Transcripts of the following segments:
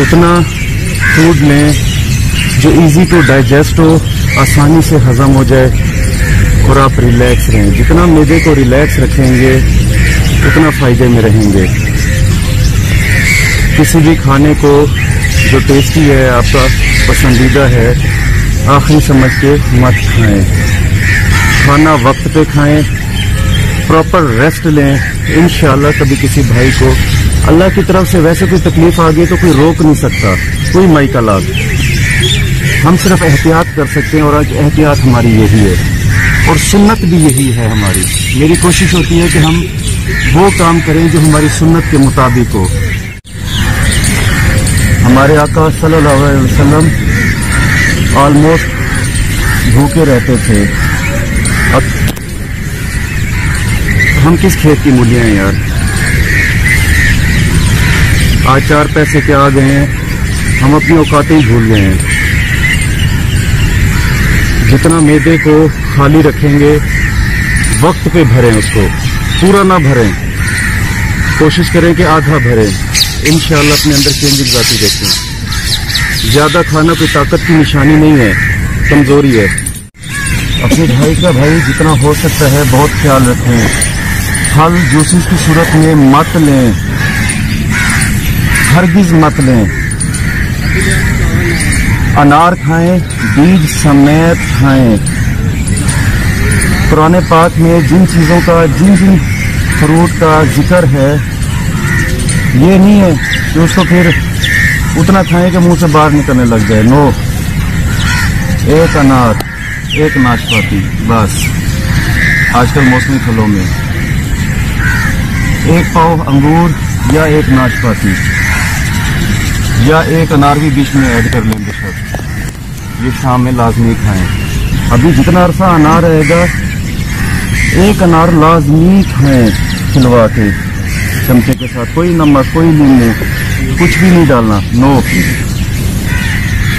उतना फ़ूड लें जो इजी टू डाइजेस्ट हो, आसानी से हजम हो जाए और आप रिलैक्स रहें। जितना मैदे को रिलैक्स रखेंगे, उतना फ़ायदे में रहेंगे। किसी भी खाने को जो टेस्टी है, आपका पसंदीदा है, आखिरी समझ के मत खाएँ। खाना वक्त पे खाएँ प्रॉपर रेस्ट लें। इन कभी किसी भाई को अल्लाह की तरफ़ से वैसे कोई तकलीफ़ आ गई तो कोई रोक नहीं सकता, कोई माई का लाभ हम सिर्फ़ एहतियात कर सकते हैं और आज एहतियात हमारी यही है। और सुन्नत भी यही है हमारी। मेरी कोशिश होती है कि हम वो काम करें जो हमारी सुन्नत के मुताबिक हो। हमारे आका सल्लल्लाहु अलैहि वसल्लम ऑलमोस्ट भूखे रहते थे। अब हम किस खेत की मूल्य हैं यार? आज चार पैसे के आ गए हैं। हम अपनी औकातें ही भूल गए हैं। जितना मैदे को खाली रखेंगे, वक्त पे भरें उसको। पूरा ना भरें। कोशिश करें कि आधा भरें। इंशाल्लाह अपने अंदर चेंजिंग आती देखें ज़्यादा खाना कोई ताकत की निशानी नहीं है। कमज़ोरी है। अपने भाई का भाई जितना हो सकता है, बहुत ख्याल रखें। फल, जूसेस की सूरत में मत लें। हरगिज मत लें। अनार खाएँ बीज समेत खाएँ। पुराने पाक में जिन चीज़ों का, जिन जिन फ्रूट का ज़िक्र है, ये नहीं है कि उसको फिर उतना खाएँ कि मुँह से बाहर निकलने लग जाए। नो। एक अनार, एक नाशपाती, बस। आजकल मौसमी फलों में। एक पाव अंगूर या एक नाशपाती। या एक अनार भी बीच में ऐड कर लेंगे सर ये शाम में लाजमी खाएँ। अभी जितना अरसा अनार रहेगा, एक अनार लाजमी खाएँ खिलवा के। चमचे के साथ कोई नमक, कोई नींबू, कुछ भी नहीं डालना नो की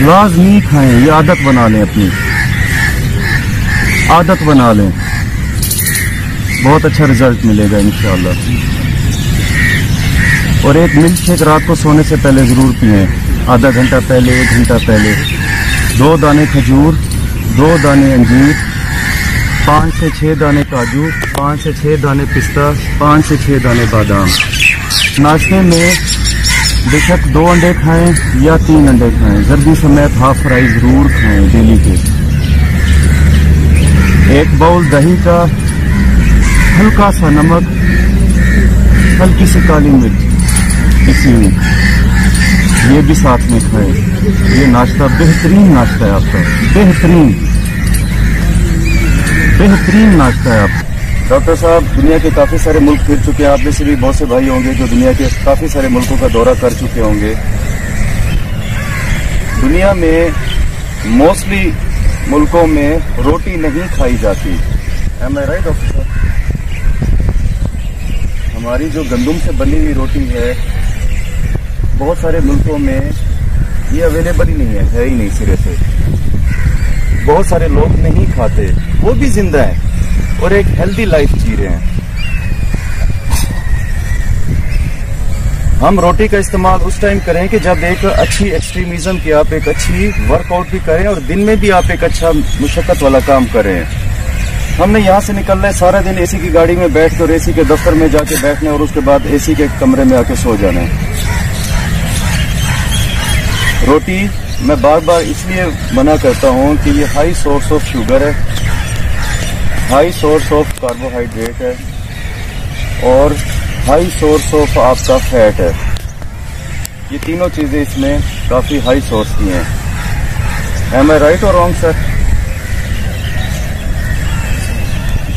लाजमी खाएँ, ये आदत बना लें अपनी। आदत बना लें। बहुत अच्छा रिज़ल्ट मिलेगा, इंशाल्लाह। और एक मिल्क शेक रात को सोने से पहले ज़रूर पिए। आधा घंटा पहले, एक घंटा पहले। दो दाने खजूर, दो दाने अंजीर, पाँच से छः दाने काजू, पाँच से छः दाने पिस्ता, पाँच से छः दाने बादाम। नाश्ते में बेशक दो अंडे खाएँ या तीन अंडे खाएँ। जल्दी समय हाफ़ फ्राई ज़रूर खाएँ डेली के। एक बाउल दही का हल्का सा नमक, हल्की सी काली मिर्च। पिसी हुई ये भी साथ में खाए ये नाश्ता बेहतरीन नाश्ता है आपका। बेहतरीन। बेहतरीन नाश्ता है आपका डॉक्टर साहब, दुनिया के काफ़ी सारे मुल्क फिर चुके हैं। आप में से भी बहुत से भाई होंगे जो दुनिया के काफ़ी सारे मुल्कों का दौरा कर चुके होंगे। दुनिया में मोस्टली मुल्कों में रोटी नहीं खाई जाती। एम आई राइट डॉक्टर साहब? हमारी जो गंदुम से बनी हुई रोटी है बहुत सारे मुल्कों में ये अवेलेबल ही नहीं है है ही नहीं सिरे से बहुत सारे लोग नहीं खाते, वो भी ज़िंदा है और एक हेल्दी लाइफ जी रहे हैं. हम रोटी का इस्तेमाल उस टाइम करें कि जब एक अच्छी एक्सट्रीमिज्म की आप एक अच्छी वर्कआउट भी करें और दिन में भी आप एक अच्छा मुशक्कत वाला काम करें. हमने यहाँ से निकलना है, सारा दिन एसी की गाड़ी में बैठ कर एसी के दफ्तर में जाके बैठने और उसके बाद एसी के कमरे में आके सो जाना है. रोटी मैं बार बार इसलिए मना करता हूँ कि ये हाई सोर्स ऑफ़ शुगर है। हाई सोर्स ऑफ़ कार्बोहाइड्रेट है और हाई सोर्स ऑफ़ आपका फैट है। ये तीनों चीज़ें इसमें काफ़ी हाई सोर्स की हैं। एम आई राइट और रॉन्ग सर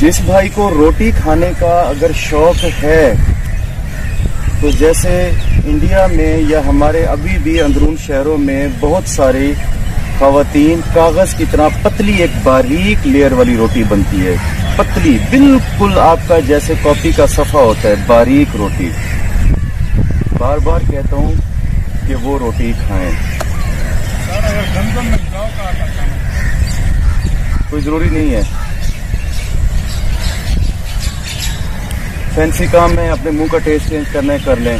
जिस भाई को रोटी खाने का अगर शौक है तो जैसे इंडिया में या हमारे अभी भी अंदरून शहरों में बहुत सारी खातन कागज़ की तरह पतली एक बारीक लेयर वाली रोटी बनती है। पतली, बिल्कुल आपका जैसे कॉपी का सफ़ा होता है, बारीक रोटी। बार बार कहता हूँ कि वो रोटी खाएँ। कोई ज़रूरी नहीं है। फैंसी काम है अपने मुँह का टेस्ट चेंज करना है कर लें।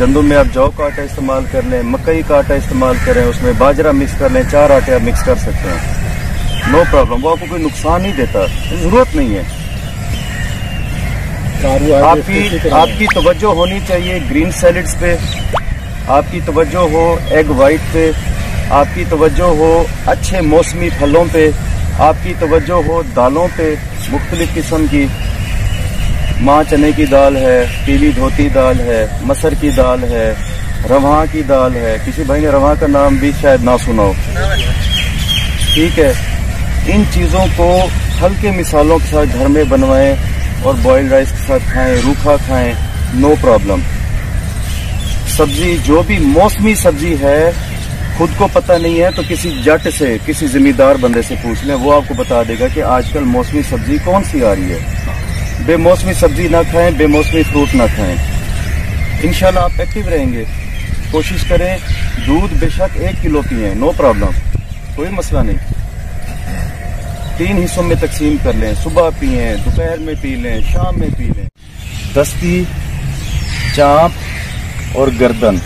गंदम में आप जौ का आटा इस्तेमाल कर लें मकई का आटा इस्तेमाल करें उसमें बाजरा मिक्स कर लें चार आटे आप मिक्स कर सकते हैं। नो प्रॉब्लम वो आपको कोई नुकसान नहीं देता ज़रूरत नहीं है। आपकी आपकी तवज्जो होनी चाहिए ग्रीन सैलड्स पे आपकी तवज्जो हो एग वाइट पे आपकी तवज्जो हो अच्छे मौसमी फलों पे आपकी तवज्जो हो दालों पे मुख्तलिफ़ किस्म की। माँ चने की दाल है, पीली धोती दाल है, मसर की दाल है, रवा की दाल है। किसी भाई ने रवा का नाम भी शायद ना सुना हो। ठीक है, इन चीज़ों को हल्के मिसालों के साथ घर में बनवाएँ और बॉइल्ड राइस के साथ खाएँ, रूखा खाएँ नो प्रॉब्लम सब्ज़ी, जो भी मौसमी सब्ज़ी है, खुद को पता नहीं है तो किसी जट से, किसी जिम्मेदार बंदे से पूछ लें, वो आपको बता देगा कि आजकल मौसमी सब्ज़ी कौन सी आ रही है। बेमौसमी सब्ज़ी ना खाएँ, बेमौसमी फ्रूट ना खाएँ। इंशाल्लाह आप एक्टिव रहेंगे। कोशिश करें, दूध बेशक एक किलो पिए नो प्रॉब्लम कोई मसला नहीं। तीन हिस्सों में तकसीम कर लें, सुबह पिए, दोपहर में पी लें, शाम में पी लें। दस्ती, चाप और गर्दन,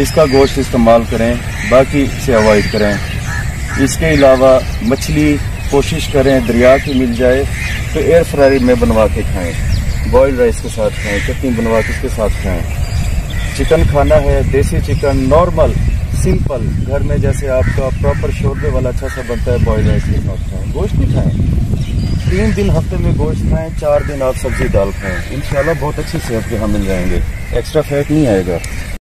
इसका गोश्त इस्तेमाल करें, बाकी से अवॉइड करें। इसके अलावा मछली कोशिश करें दरिया की मिल जाए तो एयर फ्राई में बनवा के खाएँ बॉयल राइस के साथ खाएँ, चटनी बनवा के इसके साथ खाएँ। चिकन खाना है, देसी चिकन नॉर्मल सिंपल घर में जैसे आपका प्रॉपर शोरबे वाला अच्छा सा बनता है बॉयल राइस के साथ खाएँ। गोश्त नहीं खाएँ। तीन दिन हफ़्ते में गोश्त खाएँ, चार दिन आप सब्ज़ी दाल खाएँ। इंशाल्लाह बहुत अच्छी सेहत के हम मिल जाएँगे। एक्स्ट्रा फैट नहीं आएगा।